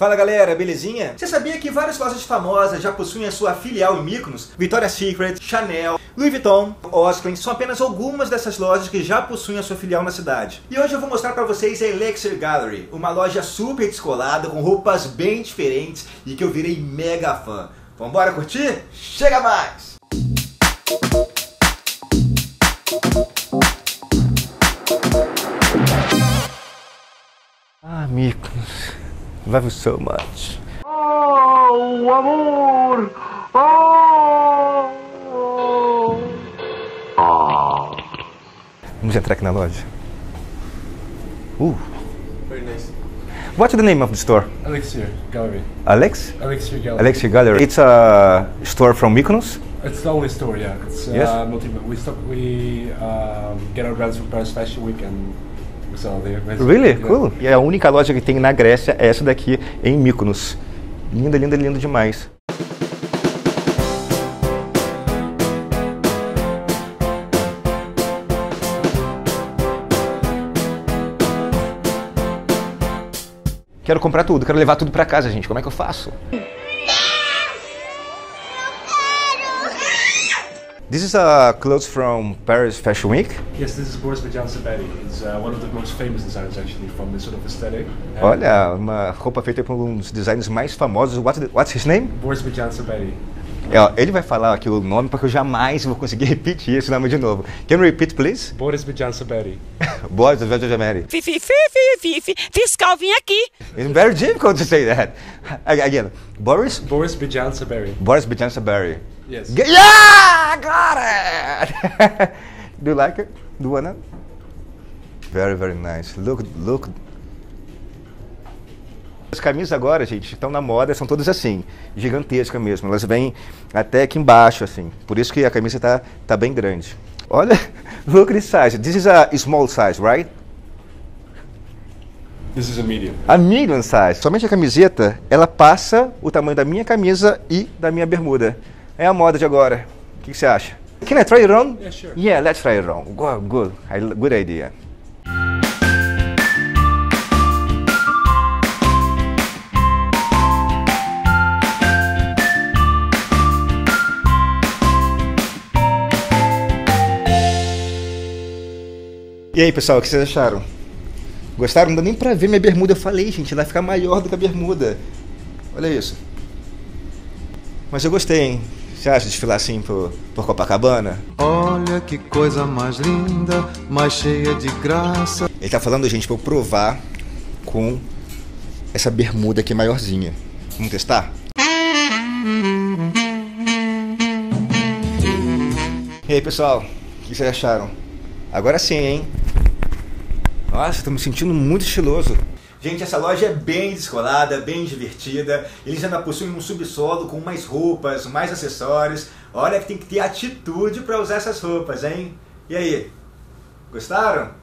Fala galera, belezinha? Você sabia que várias lojas famosas já possuem a sua filial em Mykonos? Victoria's Secret, Chanel, Louis Vuitton, Osklen são apenas algumas dessas lojas que já possuem a sua filial na cidade. E hoje eu vou mostrar para vocês a Elixir Gallery, uma loja super descolada com roupas bem diferentes e que eu virei mega fã. Vambora curtir? Chega mais! Ah, Mykonos. Love you so much. Oh, amor! Oh! Vamos entrar aqui na loja. Uh, Very nice. what's the name of the store? Elixir Gallery. Alex? Elixir Gallery. Elixir Gallery. It's a store from Mykonos. It's the only store, yeah. It's uh, Yes. multi. We stock. We um, get our brands from Paris Fashion Week and sell there. Really? Yeah. Cool. E a única loja que tem na Grécia é essa daqui, em Mykonos. Linda, linda, linda demais. Quero comprar tudo, quero levar tudo pra casa, gente. Como é que eu faço? This is a clothes from Paris Fashion Week. Yes, this is Boris Bajan Saberi. He's uh, one of the most famous designers actually from this sort of aesthetic. Uh, Olha, uma roupa feita por um dos designers mais famosos. What's, the- what's his name? Boris Bajan Saberi. É, ó, ele vai falar aqui o nome porque eu jamais vou conseguir repetir esse nome de novo. Can you repeat, please? Boris Bajan Saberi. Boris Jameri. Fifi, fifi, fifi, fiscal, vim aqui. It's very difficult to say that. Ag- Again, Boris? Boris Bajan Saberi. Boris Bajansaberry. Yes. Yeah, got it! Do you like it? Do you wanna? Very, very nice. Look, look. As camisas agora, gente, estão na moda, são todas assim, gigantescas mesmo. Elas vêm até aqui embaixo, assim. Por isso que a camisa tá, tá bem grande. Olha, look at this size. This is a small size, right? This is a medium. A medium size. Somente a camiseta, ela passa o tamanho da minha camisa e da minha bermuda. É a moda de agora. O que, que você acha? Can I try it on? Yeah, sure. Yeah, let's try it on. Go- Good. I, good idea. E aí, pessoal, o que vocês acharam? Gostaram? Não dá nem pra ver minha bermuda. Eu falei, gente, ela vai ficar maior do que a bermuda. Olha isso. Mas eu gostei, hein? Você acha de desfilar assim por, por Copacabana? Olha que coisa mais linda, mais cheia de graça. Ele tá falando, gente, pra eu provar com essa bermuda aqui maiorzinha. Vamos testar? E aí, pessoal? O que vocês acharam? Agora sim, hein? Nossa, tô me sentindo muito estiloso. Gente, essa loja é bem descolada, bem divertida. Eles ainda possuem um subsolo com mais roupas, mais acessórios. Olha que tem que ter atitude para usar essas roupas, hein? E aí? Gostaram?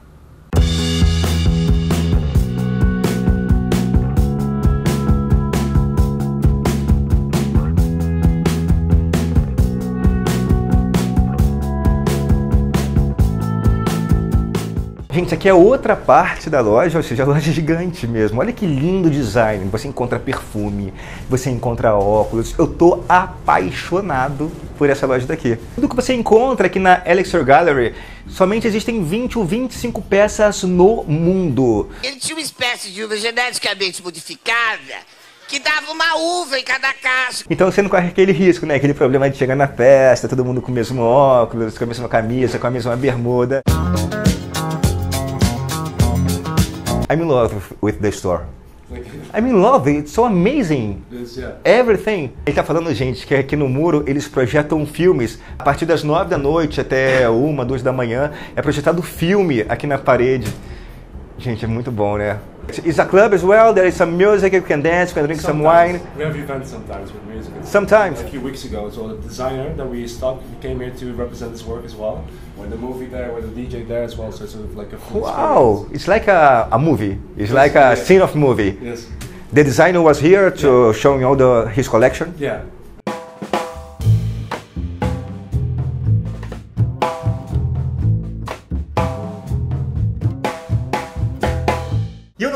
Gente, aqui é outra parte da loja, ou seja, a loja é gigante mesmo. Olha que lindo design. Você encontra perfume, você encontra óculos. Eu tô apaixonado por essa loja daqui. Tudo que você encontra aqui na Elixir Gallery, somente existem 20 ou 25 peças no mundo. Ele tinha uma espécie de uva geneticamente modificada que dava uma uva em cada casco. Então você não corre aquele risco, né? Aquele problema de chegar na festa, todo mundo com o mesmo óculos, com a mesma camisa, com a mesma bermuda. I'm in love with the store. I'm in love, it's so amazing. Everything. Ele tá falando, gente, que aqui no muro eles projetam filmes. A partir das nove da noite até uma, duas da manhã, é projetado filme aqui na parede. Gente, é muito bom, né? It's a club as well, there is some music, you can dance, you can drink some wine. We have events sometimes with music. Sometimes. A few weeks ago, so the designer that we stopped came here to represent his work as well. With the movie there, with the DJ there as well, so it's sort of like a full Wow, it's like a, a movie. It's like a yeah. scene of movie. Yes. The designer was here to showing all the his collection. Yeah.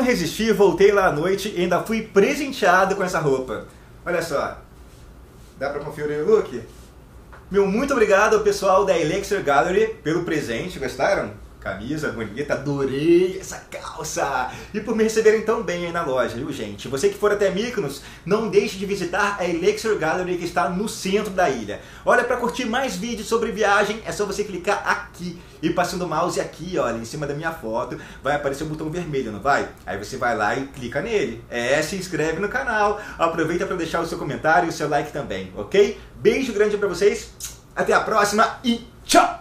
Não resisti voltei lá à noite e ainda fui presenteado com essa roupa. Olha só. Dá pra conferir o look? Meu muito obrigado ao pessoal da Elixir Gallery pelo presente, gostaram? Camisa bonita, adorei essa calça! E por me receberem tão bem aí na loja, viu gente? Você que for até Mykonos, não deixe de visitar a Elixir Gallery que está no centro da ilha. Olha, para curtir mais vídeos sobre viagem, é só você clicar aqui e passando o mouse aqui, olha, em cima da minha foto, vai aparecer o um botão vermelho, não vai? Aí você vai lá e clica nele. É, se inscreve no canal, aproveita para deixar o seu comentário e o seu like também, ok? Beijo grande para vocês, até a próxima e tchau!